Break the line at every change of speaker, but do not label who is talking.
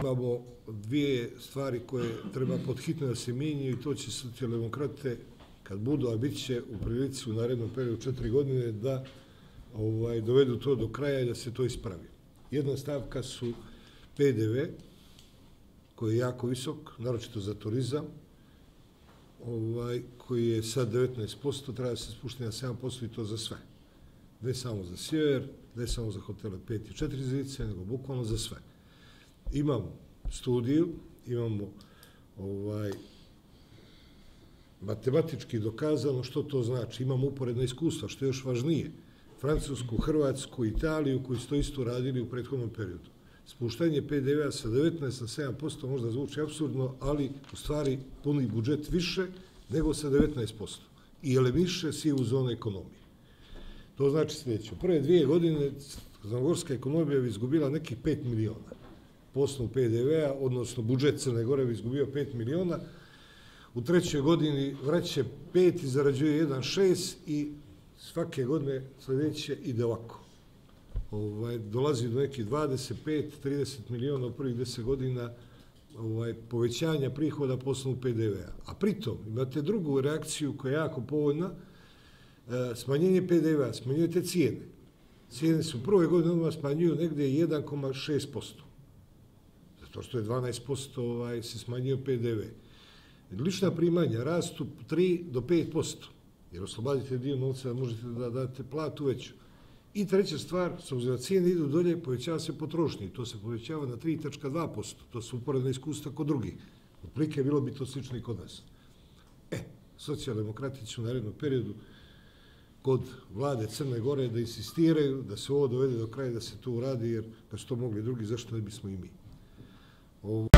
Imamo dvije stvari koje treba podhitno da se mijenjaju i to će socijaldemokrate, kad budu, a bit će u prilici u narednom periodu četiri godine, da ovaj, dovedu to do kraja i da se to ispravi. Jedna stavka su PDV, koji je jako visok, naročito za turizam, ovaj, koji je sad 19%, treba se spušti na 7% i to za sve. Ne samo za sjever, ne samo za hotele 5 i 4 zvice, nego bukvalno za sve. Imamo studiju, imamo ovaj, matematički dokazano što to znači. Imamo uporedna iskustva, što je još važnije. Francusku, Hrvatsku, Italiju, koji su to isto radili u prethodnom periodu. Spuštanje PDV-a sa 19 na 7% možda zvuči absurdno, ali u stvari puni budžet više nego sa 19%. I je li više si u zone ekonomije. To znači sljedeće. Prve dvije godine Crnogorska ekonomija bi izgubila nekih 5 miliona poslu PDV-a, odnosno budžet Crne Gore bi izgubio 5 miliona. U trećoj godini vraće 5 i zarađuje 1,6 i svake godine sljedeće ide ovako. Ovaj, dolazi do nekih 25-30 miliona u prvih 10 godina ovaj, povećanja prihoda poslovnog PDV-a. A pritom imate drugu reakciju koja je jako povoljna, E, smanjenje PDV-a, smanjujete cijene. Cijene su u prvoj godini odmah smanjuju negde 1,6%. Zato što je 12% ovaj, se smanjio PDV. Lična primanja rastu 3 do 5%. Jer oslobadite dio novca, možete da date platu veću. I treća stvar, s obzirom da cijene idu dolje, povećava se potrošnje. To se povećava na 3.2%. To su uporedne iskustva kod drugih. U prilike bilo bi to slično i kod nas. E, socijaldemokrati će u narednom periodu kod vlade Crne Gore da insistiraju da se ovo dovede do kraja da se to uradi, jer da su to mogli drugi, zašto ne bismo i mi. Ovo...